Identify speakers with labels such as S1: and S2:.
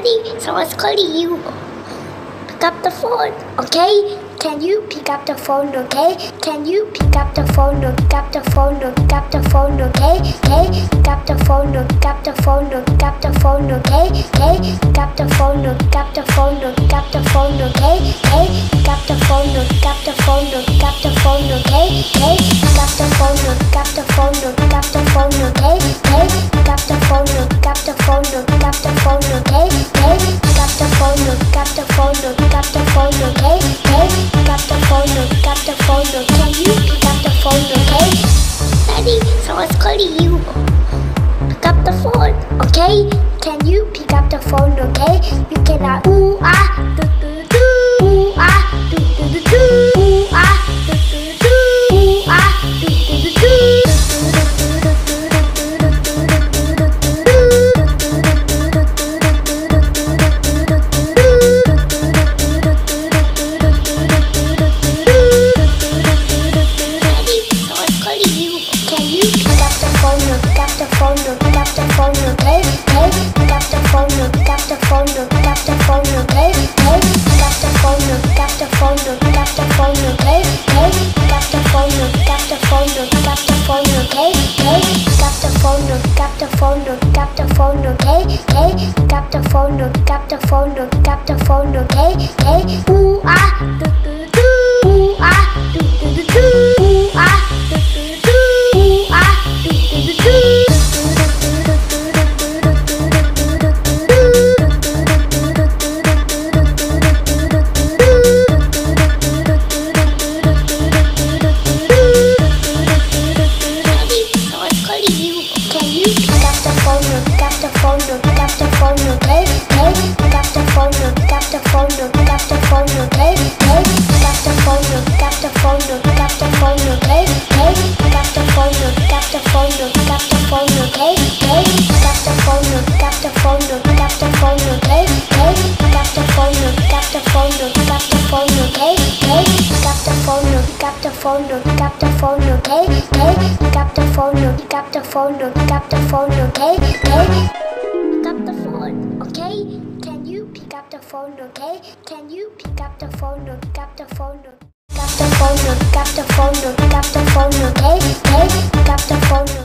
S1: Daddy, someone's calling you. Pick up the phone, okay? Can you pick up the phone, okay? Can you pick up the phone, pick up the phone, pick up the phone, okay? Okay? Pick up the phone, pick up the phone, pick up the phone, okay? Okay? Pick up the phone, pick up the phone, pick up the phone, okay? Okay? Pick up the phone, pick up the phone, pick up the phone, okay? Okay? Pick up the phone, pick up the phone, okay? Okay? Pick up the phone, pick up the phone, pick up the phone, okay? Okay? Pick up the phone, pick up the phone, can you pick up the phone, okay? Daddy, someone's calling you. Pick up the phone, okay? Can you pick up the phone, okay? You cannot ooh ah pick up the phone. Pick phone. Okay, okay. Pick phone. Pick phone. Pick phone. Okay, okay. Pick up the phone. Pick phone. Pick phone. Okay, okay. Pick phone. Pick phone. Pick phone. Okay, okay. Pick phone. Pick phone. Pick phone. Okay, okay. Pick up the phone. Pick. Phone. Up the phone. Okay, okay. Up the phone. Up the phone. Up the phone. Okay, okay. Pick up the phone. Okay. Can you pick up the phone? Okay. Can you pick up the phone? Pick up the phone. Pick up the phone, pick up the phone, pick up the phone, okay? Okay, pick up the phone.